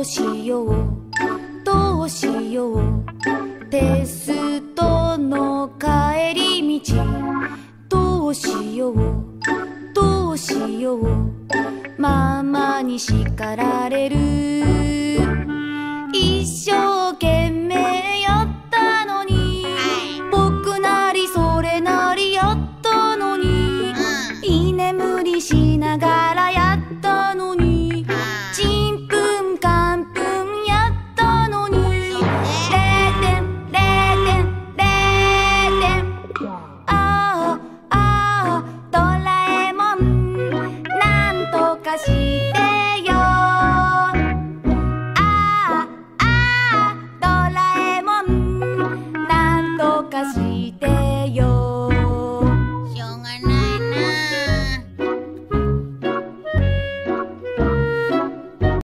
うしようどうしよう。テストの帰り道。どうしようどうしよう。ママに叱られる。一生かし